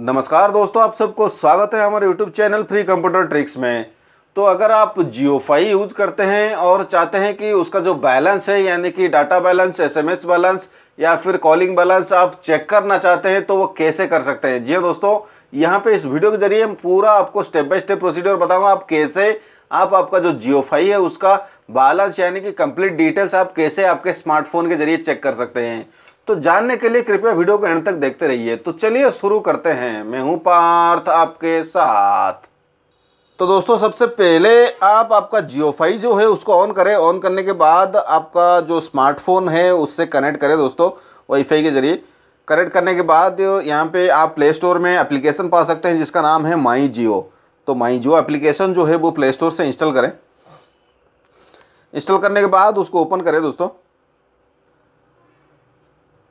नमस्कार दोस्तों, आप सबको स्वागत है हमारे YouTube channel free computer tricks में। तो अगर आप जियो फाई यूज़ करते हैं और चाहते हैं कि उसका जो बैलेंस है, यानी कि डाटा बैलेंस एसएमएस बैलेंस या फिर कॉलिंग बैलेंस आप चेक करना चाहते हैं तो वो कैसे कर सकते हैं? जी हाँ दोस्तों, यहाँ पे इस वीडियो के ज़रिए हम पूरा आपको स्टेप बाय स्टेप प्रोसीड्योर बताऊँगा, आप कैसे, आप आपका जो जियो फाई है, उसका बैलेंस यानी कि कंप्लीट डिटेल्स आप कैसे आपके स्मार्टफ़ोन के ज़रिए चेक कर सकते हैं। तो जानने के लिए कृपया वीडियो को एंड तक देखते रहिए। तो चलिए शुरू करते हैं। मैं हूँ पार्थ, आपके साथ। तो दोस्तों, सबसे पहले आप, आपका जियो फाई जो है, उसको ऑन करें। ऑन करने के बाद आपका जो स्मार्टफ़ोन है, उससे कनेक्ट करें दोस्तों वाईफाई के ज़रिए। कनेक्ट करने के बाद यहाँ पे आप प्ले स्टोर में एप्लीकेशन पा सकते हैं, जिसका नाम है माई जियो तो माई जियो एप्लीकेशन जो है, वो प्ले स्टोर से इंस्टॉल करें। इंस्टॉल करने के बाद उसको ओपन करें दोस्तों।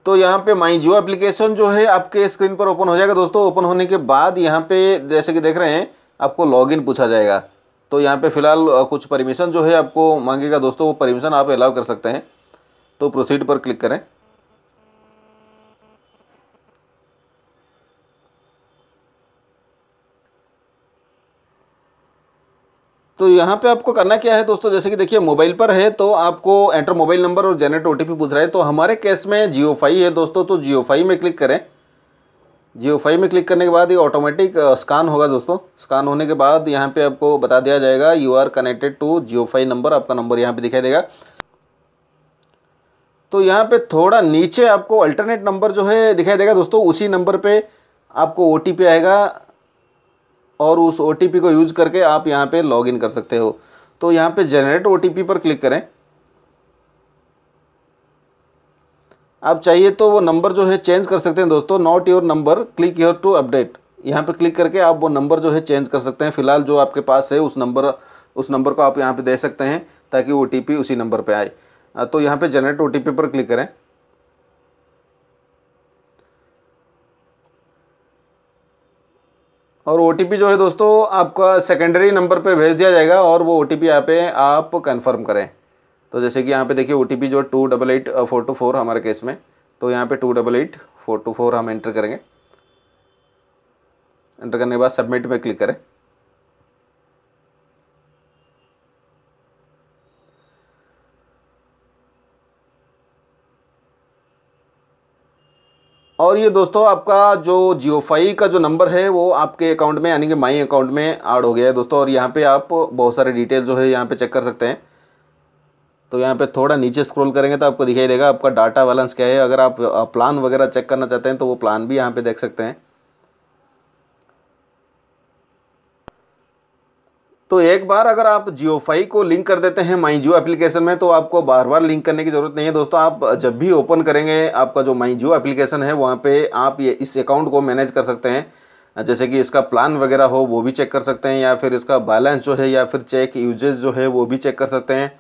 तो यहाँ पे माई जियो एप्लीकेशन जो है आपके स्क्रीन पर ओपन हो जाएगा। दोस्तों, ओपन होने के बाद यहाँ पे जैसे कि देख रहे हैं, आपको लॉगिन पूछा जाएगा। तो यहाँ पे फ़िलहाल कुछ परमिशन जो है आपको मांगेगा। दोस्तों, वो परमिशन आप अलाउ कर सकते हैं। तो प्रोसीड पर क्लिक करें। तो यहाँ पे आपको करना क्या है दोस्तों, जैसे कि देखिए, मोबाइल पर है तो आपको एंटर मोबाइल नंबर और जनरेट ओ पूछ रहा है। तो हमारे केस में जियो फाई है दोस्तों तो जियो फाई में क्लिक करें। जियो फाई में क्लिक करने के बाद ये ऑटोमेटिक स्कान होगा दोस्तों। स्कान होने के बाद यहाँ पे आपको बता दिया जाएगा you are connected to JioFi number आपका नंबर यहाँ पे दिखाई देगा। तो यहाँ पे थोड़ा नीचे आपको अल्टरनेट नंबर जो है दिखाई देगा दोस्तों, उसी नंबर पे आपको ओटीपी आएगा। और उस ओटीपी को यूज़ करके आप यहाँ पे लॉगिन कर सकते हो। तो यहाँ पे जनरेट ओ पर क्लिक करें। आप चाहिए तो वो नंबर जो है चेंज कर सकते हैं दोस्तों। Not your number click your to update यहाँ पे क्लिक करके आप वो नंबर जो है चेंज कर सकते हैं। फ़िलहाल जो आपके पास है उस नंबर उस नंबर को आप यहाँ पे दे सकते हैं ताकि ओटीपी उसी नंबर पे आए। तो यहाँ पे जनरेट ओ पर क्लिक करें। और ओटीपी जो है दोस्तों, आपका सेकेंडरी नंबर पर भेज दिया जाएगा और वो ओ टी यहाँ पे आप कन्फर्म करें। तो जैसे कि यहाँ पे देखिए ओटीपी जो two double eight four two four हमारे केस में। तो यहाँ पे two double eight four two four हम एंटर करेंगे। एंटर करने के बाद सबमिट में क्लिक करें। और ये दोस्तों आपका जो जियो फाई का जो नंबर है, वो आपके अकाउंट में, यानी कि माई अकाउंट में ऐड हो गया है दोस्तों। और यहाँ पे आप बहुत सारे डिटेल जो है यहाँ पे चेक कर सकते हैं। तो यहाँ पे थोड़ा नीचे स्क्रॉल करेंगे तो आपको दिखाई देगा, आपका डाटा बैलेंस क्या है। अगर आप प्लान वगैरह चेक करना चाहते हैं तो वो प्लान भी यहाँ पर देख सकते हैं। तो एक बार अगर आप जियो फाई को लिंक कर देते हैं माई जियो एप्लीकेशन में तो आपको बार बार लिंक करने की ज़रूरत नहीं है। दोस्तों, आप जब भी ओपन करेंगे, आपका जो माई जियो एप्लीकेशन है, वहाँ पे आप ये इस अकाउंट को मैनेज कर सकते हैं। जैसे कि इसका प्लान वगैरह हो, वो भी चेक कर सकते हैं, या फिर इसका बैलेंस जो है, या फिर चेक यूजेज जो है, वो भी चेक कर सकते हैं।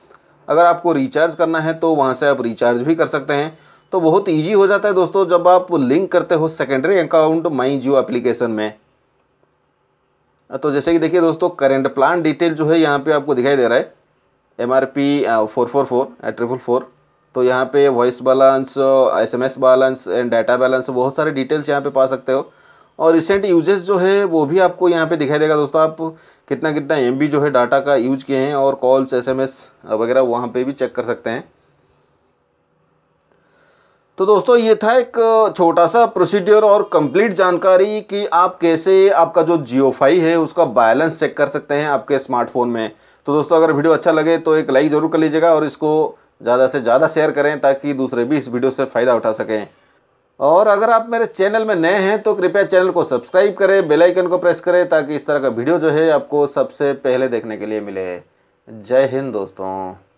अगर आपको रिचार्ज करना है तो वहाँ से आप रिचार्ज भी कर सकते हैं। तो बहुत ईजी हो जाता है दोस्तों, जब आप लिंक करते हो secondary account my Jio application में। तो जैसे कि देखिए दोस्तों करेंट प्लान डिटेल जो है यहाँ पे आपको दिखाई दे रहा है। M R P four four four triple four तो यहाँ पे voice balance S M S balance and data balance बहुत सारे डिटेल्स यहाँ पे पा सकते हो। और रिसेंट यूजेस जो है, वो भी आपको यहाँ पे दिखाई देगा दोस्तों। आप कितना कितना एमबी जो है डाटा का यूज़ किए हैं और कॉल्स एस एम एस वगैरह वहाँ पर भी चेक कर सकते हैं। तो दोस्तों, ये था एक छोटा सा प्रोसीड्योर और कंप्लीट जानकारी कि आप कैसे आपका जो जियो फाई है, उसका बैलेंस चेक कर सकते हैं आपके स्मार्टफ़ोन में। तो दोस्तों, अगर वीडियो अच्छा लगे तो एक लाइक ज़रूर कर लीजिएगा और इसको ज़्यादा से ज़्यादा शेयर करें ताकि दूसरे भी इस वीडियो से फ़ायदा उठा सकें। और अगर आप मेरे चैनल में नए हैं तो कृपया चैनल को सब्सक्राइब करें बेल आइकन को प्रेस करें ताकि इस तरह का वीडियो जो है आपको सबसे पहले देखने के लिए मिले। जय हिंद दोस्तों।